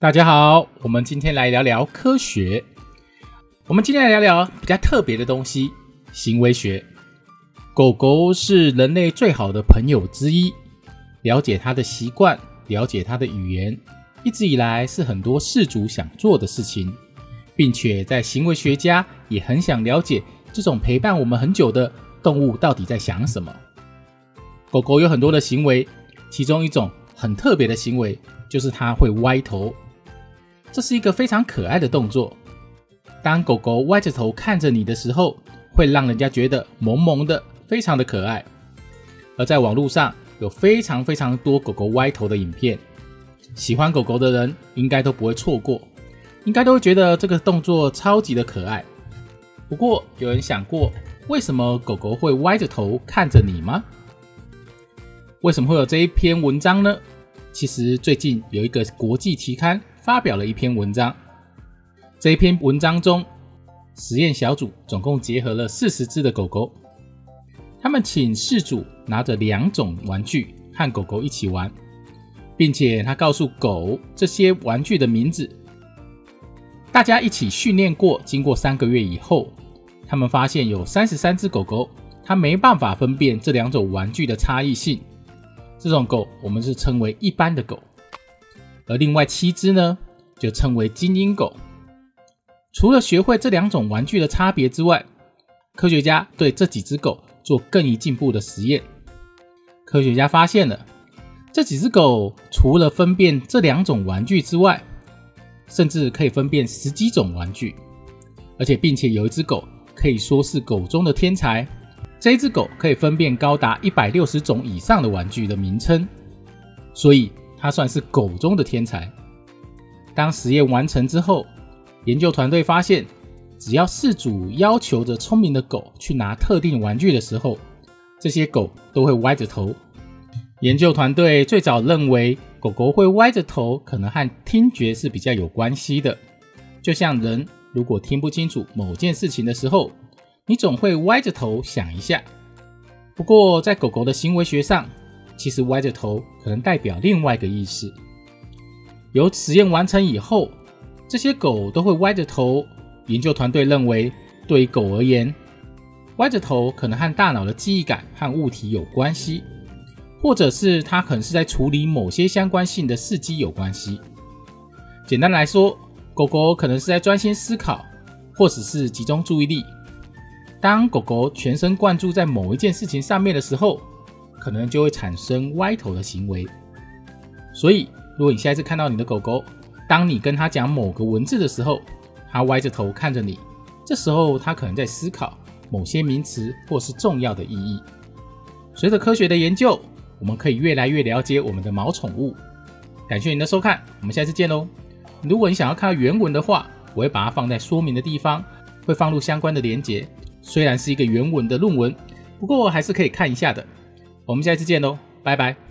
大家好，我们今天来聊聊科学。我们今天来聊聊比较特别的东西——行为学。狗狗是人类最好的朋友之一，了解它的习惯，了解它的语言，一直以来是很多事主想做的事情，并且在行为学家也很想了解这种陪伴我们很久的动物到底在想什么。狗狗有很多的行为，其中一种很特别的行为就是它会歪头。这是一个非常可爱的动作。当狗狗歪着头看着你的时候，会让人家觉得萌萌的，非常的可爱。而在网络上有非常非常多狗狗歪头的影片，喜欢狗狗的人应该都不会错过，应该都会觉得这个动作超级的可爱。不过，有人想过为什么狗狗会歪着头看着你吗？为什么会有这一篇文章呢？其实最近有一个国际期刊。发表了一篇文章。这一篇文章中，实验小组总共结合了四十只的狗狗，他们请事主拿着两种玩具和狗狗一起玩，并且他告诉狗这些玩具的名字。大家一起训练过，经过三个月以后，他们发现有三十三只狗狗，它没办法分辨这两种玩具的差异性。这种狗我们是称为一般的狗。而另外七只呢，就称为精英狗。除了学会这两种玩具的差别之外，科学家对这几只狗做更一进步的实验。科学家发现了，这几只狗除了分辨这两种玩具之外，甚至可以分辨十几种玩具，而且并且有一只狗可以说是狗中的天才。这一只狗可以分辨高达一百六十种以上的玩具的名称，所以。它算是狗中的天才。当实验完成之后，研究团队发现，只要饲主要求着聪明的狗去拿特定玩具的时候，这些狗都会歪着头。研究团队最早认为，狗狗会歪着头可能和听觉是比较有关系的。就像人如果听不清楚某件事情的时候，你总会歪着头想一下。不过，在狗狗的行为学上，其实歪着头可能代表另外一个意思。由实验完成以后，这些狗都会歪着头。研究团队认为，对狗而言，歪着头可能和大脑的记忆感和物体有关系，或者是它可能是在处理某些相关性的事迹有关系。简单来说，狗狗可能是在专心思考，或者是集中注意力。当狗狗全神贯注在某一件事情上面的时候，可能就会产生歪头的行为，所以如果你下一次看到你的狗狗，当你跟它讲某个文字的时候，它歪着头看着你，这时候它可能在思考某些名词或是重要的意义。随着科学的研究，我们可以越来越了解我们的毛宠物。感谢您的收看，我们下次见喽！如果你想要看到原文的话，我会把它放在说明的地方，会放入相关的连结。虽然是一个原文的论文，不过还是可以看一下的。我们下次见喽，拜拜。